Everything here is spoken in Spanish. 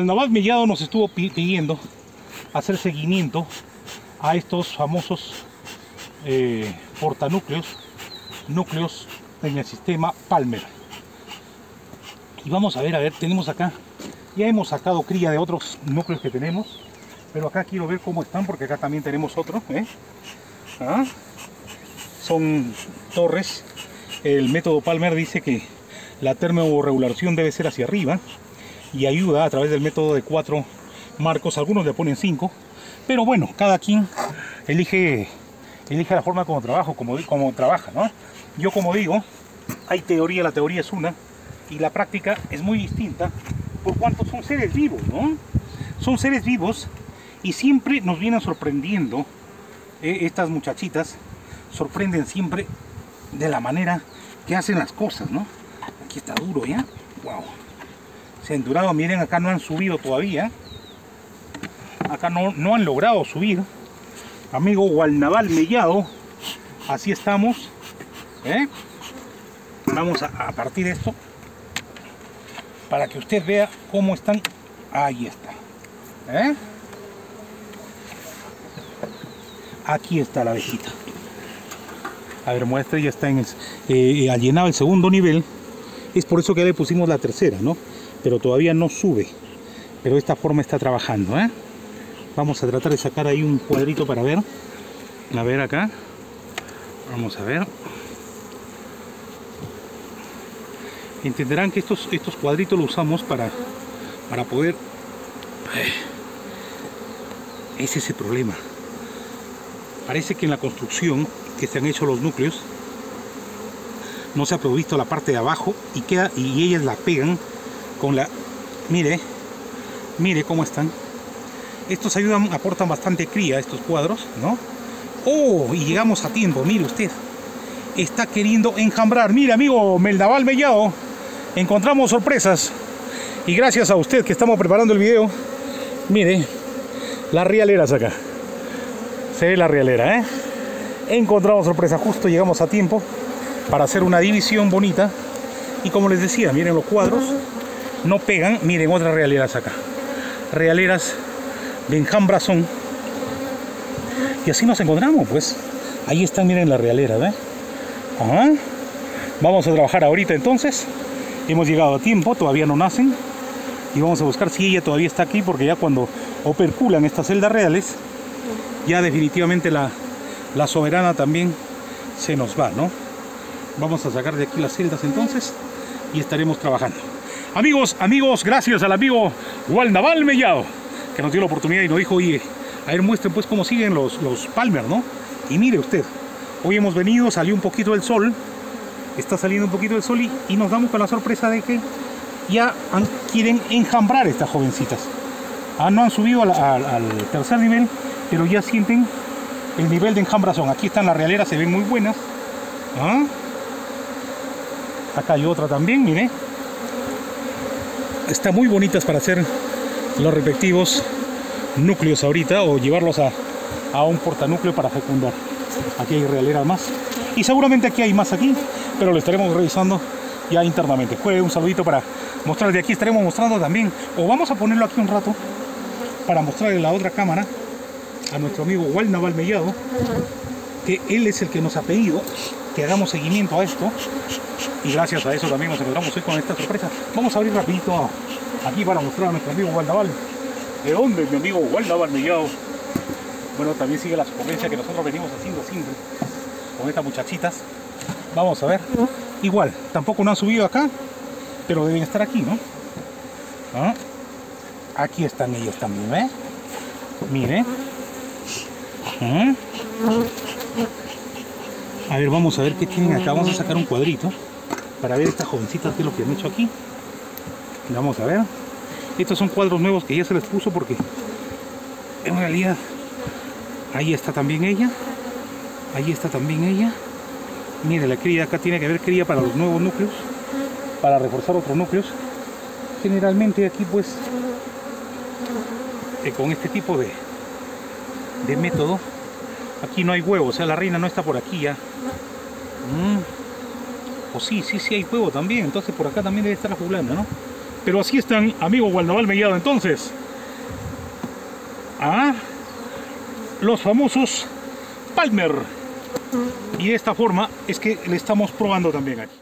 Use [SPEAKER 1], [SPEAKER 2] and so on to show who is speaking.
[SPEAKER 1] Naval Mellado nos estuvo pidiendo hacer seguimiento a estos famosos eh, portanúcleos, núcleos en el sistema Palmer. Y vamos a ver, a ver, tenemos acá, ya hemos sacado cría de otros núcleos que tenemos, pero acá quiero ver cómo están porque acá también tenemos otro. ¿eh? ¿Ah? Son torres. El método Palmer dice que la termorregulación debe ser hacia arriba y ayuda a través del método de cuatro marcos. Algunos le ponen cinco, pero bueno, cada quien elige, elige la forma como trabajo, como, como trabaja, ¿no? Yo como digo, hay teoría, la teoría es una y la práctica es muy distinta por cuanto son seres vivos, ¿no? Son seres vivos y siempre nos vienen sorprendiendo eh, estas muchachitas sorprenden siempre de la manera que hacen las cosas, ¿no? Aquí está duro ya. Wow. Durado, miren, acá no han subido todavía. Acá no, no han logrado subir. Amigo Gualnaval Mellado. Así estamos. ¿eh? Vamos a, a partir esto para que usted vea cómo están. Ahí está. ¿eh? Aquí está la abejita. A ver, muestra, ya está en el, eh, eh llenado el segundo nivel. Es por eso que le pusimos la tercera, ¿no? Pero todavía no sube. Pero esta forma está trabajando, ¿eh? Vamos a tratar de sacar ahí un cuadrito para ver. A ver acá. Vamos a ver. Entenderán que estos, estos cuadritos los usamos para, para poder... Ese es el problema Parece que en la construcción que se han hecho los núcleos no se ha provisto la parte de abajo y queda y ellas la pegan con la mire mire cómo están. Estos ayudan aportan bastante cría estos cuadros no oh y llegamos a tiempo mire usted. Está queriendo enjambrar. Mire amigo Meldaval Mellado encontramos sorpresas. Y gracias a usted que estamos preparando el video. Mire las rialeras acá. Se ve la rialera, ¿eh? Encontramos sorpresa, justo llegamos a tiempo para hacer una división bonita. Y como les decía, miren los cuadros, no pegan, miren otras realeras acá. Realeras de son. Y así nos encontramos, pues. Ahí están, miren la realera, ¿eh? Vamos a trabajar ahorita entonces. Hemos llegado a tiempo, todavía no nacen. Y vamos a buscar si ella todavía está aquí, porque ya cuando operculan estas celdas reales, ya definitivamente la, la soberana también se nos va, ¿no? Vamos a sacar de aquí las celdas entonces y estaremos trabajando. Amigos, amigos, gracias al amigo Walnaval Mellado que nos dio la oportunidad y nos dijo, oye, a ver, muestren pues cómo siguen los, los Palmer, ¿no? Y mire usted, hoy hemos venido, salió un poquito el sol, está saliendo un poquito el sol y, nos damos con la sorpresa de que ya quieren enjambrar estas jovencitas. Ah, no han subido al tercer nivel, pero ya sienten el nivel de enjambrazón. Aquí están las realeras, se ven muy buenas. ¿Ah? Acá hay otra también, mire. Están muy bonitas para hacer los respectivos núcleos ahorita o llevarlos a, a un portanúcleo para fecundar. Aquí hay realeras más. Y seguramente aquí hay más aquí, pero lo estaremos revisando ya internamente. Fue un saludito para mostrar de aquí. Estaremos mostrando también, o vamos a ponerlo aquí un rato para mostrarle la otra cámara a nuestro amigo Walna Mellado, que él es el que nos ha pedido que hagamos seguimiento a esto y gracias a eso también nos encontramos hoy con esta sorpresa. Vamos a abrir rapidito aquí para mostrar a nuestro amigo Walnaval. ¿De dónde mi amigo Walnaval Mellado? Bueno, también sigue la ocurrencia que nosotros venimos haciendo siempre con estas muchachitas. Vamos a ver. Igual, tampoco no han subido acá, pero deben estar aquí, ¿no? ¿Ah? Aquí están ellos también, ¿eh? Mire. A ver, vamos a ver qué tienen acá. Vamos a sacar un cuadrito para ver estas jovencitas qué lo que han hecho aquí. Vamos a ver. Estos son cuadros nuevos que ya se les puso porque en realidad ahí está también ella. Ahí está también ella. Mire, la cría acá tiene que haber cría para los nuevos núcleos, para reforzar otros núcleos. Generalmente aquí pues eh, con este tipo de, de método Aquí no hay huevo, o sea, la reina no está por aquí ya. Mm. O oh, sí, sí, sí hay huevo también. Entonces por acá también debe estar la poblana, ¿no? Pero así están, amigo Gualnabal Mellado, entonces. Ah, los famosos Palmer. Y de esta forma es que le estamos probando también aquí.